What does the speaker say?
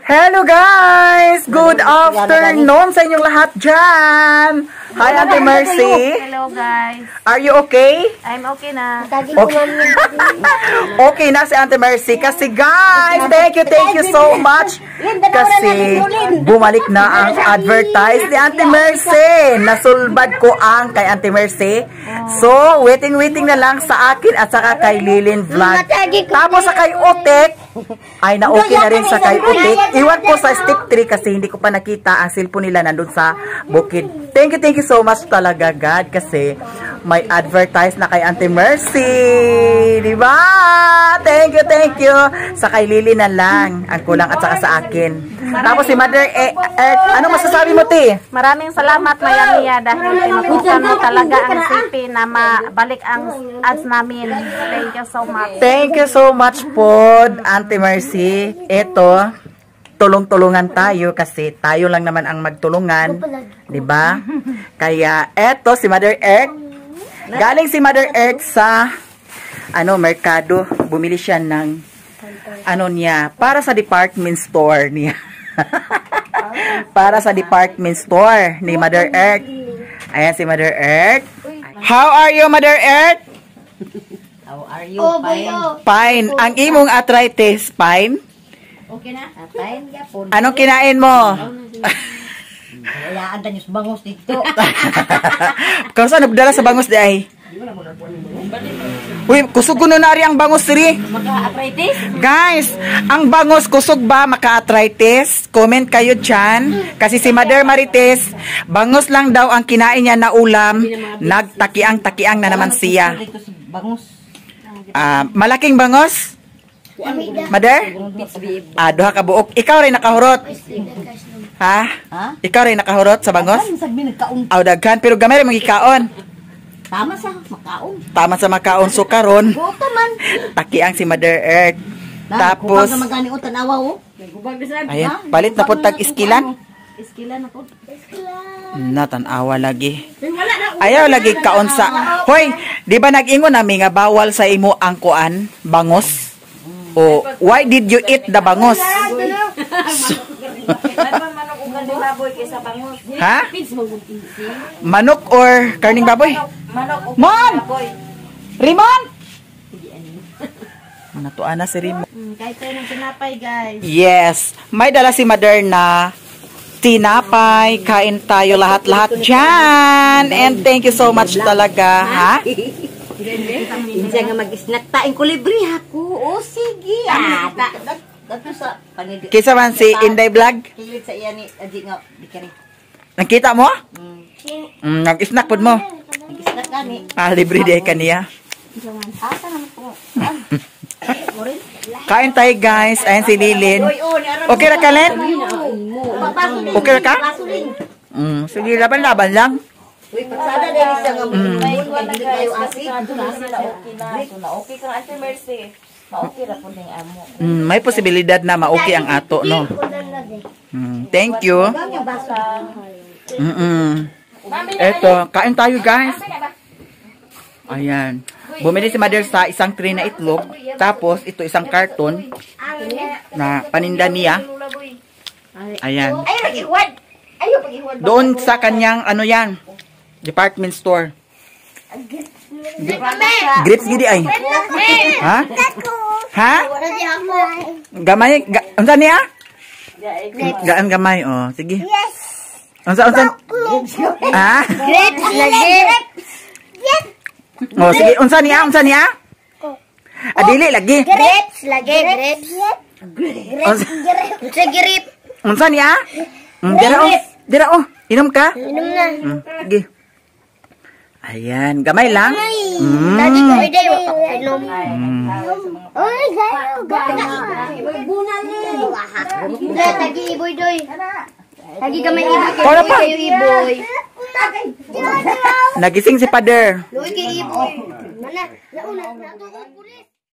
Hello guys! Good afternoon sa inyong lahat dyan! Hi Ate Mercy! Hello guys. Are you okay? I'm okay na. Okay. okay na si Ate Mercy kasi guys, thank you, thank you so much kasi bumalik na ang advertise ni Ate Mercy. Nasulbad ko ang kay Ate Mercy. So, waiting, waiting na lang sa akin at saka kay Lilin Vlog. Tapos sa kay Otek, ay na okay na rin sa kay Otek. Iwan ko sa step 3 kasi hindi ko pa nakita ang cellphone nila nandun sa bukid. Thank you, thank you so much talaga God kasi may advertise na kay Auntie Mercy. Di ba? Thank you, thank you. Sa kay Lily na lang ang kulang at saka sa akin. Tapos si Mother e Earth, ano masasabi mo, Ti? Maraming salamat Maya Mia dahil tinutukan mo talaga ang CP na mabalik ang ads namin. Thank you so much. Thank you so much po, Auntie Mercy. Ito, tulong-tulungan tayo kasi tayo lang naman ang magtulungan, 'di ba? Kaya eto si Mother Earth. Galing si Mother Earth sa ano, merkado. Bumili siya ng ano niya, para sa department store niya. para sa department store ni Mother Earth. Ayan si Mother Earth. How are you, Mother Earth? How are you? Fine? Fine. Ang imong arthritis, fine? Okay na? Ah, yapon. Anong kinain mo? Wala ang tanyos bangos dito. Kung saan nabdala sa bangos di ay? Uy, kusog ko na rin ang bangos diri. Maka-arthritis? Guys, ang bangos kusog ba maka-arthritis? Comment kayo dyan. Kasi si Mother Marites, bangos lang daw ang kinain niya na ulam. Nagtakiang-takiang na naman siya. Bangos. Ah, malaking bangos? Mother? Ah, duha ka buok. Ikaw rin nakahurot. Ha? Ha? Ikaw rin nakahurot sa bangos? Ano sabi nagkaon? Aw daghan pero gamay rin mong ikaon. Tama sa makaon. Tama sa makaon so karon. Boto man. Takiang si Mother Earth. Tapos. Kupag na magani o tanawa o. ayan, palit na po tag iskilan. Iskilan ako. Natanawa lagi. Ayaw lagi kaon sa Hoy, di ba nag-ingon nami nga bawal sa imo ang kuan, bangos? O why did you eat the bangos? ha? Manok or karning baboy? Mon! Rimon! Natuan na si Rimon. Kahit tayo ng tinapay guys. Yes. May dala si Mother na tinapay. Kain tayo lahat-lahat dyan. And thank you so much talaga. Ha? Hindi nga mag-snack taing kulibre ako. O sige. Ah, ta. Dato sa panidi. Kisa man si Inday Vlog. Kilit sa iya ni Aji nga. Di ka ni. Nakita mo? Hmm. Mm, Nag-snack pod mo. Nag-snack ka ni. Ah, libre day ka niya. Asa naman po. Kain tayo guys. Ayan si Lilin. Okay ra ka, Len? Okay ra ka? Mm, sige, laban-laban lang. Uy, pagsada dahil siya nga Mm. may hindi kayo asik. Okay kang Ate Mercy. Ma-okay ra po ning amo. Mm, may posibilidad na ma-okay ang ato, no? Mm, thank you. Mm -mm. Eto, kain tayo guys. Ayan. Bumili si Mother sa isang tray na itlog. Tapos, ito isang karton na paninda niya. Ayan. Doon sa kanyang, ano yan, department store. Grapes gidi ay. Ha? Ha? Gamay, ga, unsa niya? Gaan gamay, oh. Sige. Yes. Unsa, unsa? Ha? Grapes lagi. Oh, sige. Unsa niya? Unsa niya? Adili lagi. Grapes lagi. Grapes. Unsa, Sa grip. unsa niya? Mm, dira oh. Dira oh. Inom ka? Inom na. Mm, sige. Ayan, gamay lang. Mm. Lagi ko ide wa pa inom. Mm. Oy, gayo, gayo. Bunal ni. Dai tagi iboy doy. Lagi gamay iboy kay pa. iboy. Nagising si Pader. Luy kay iboy. Mana? Nauna na to pulis.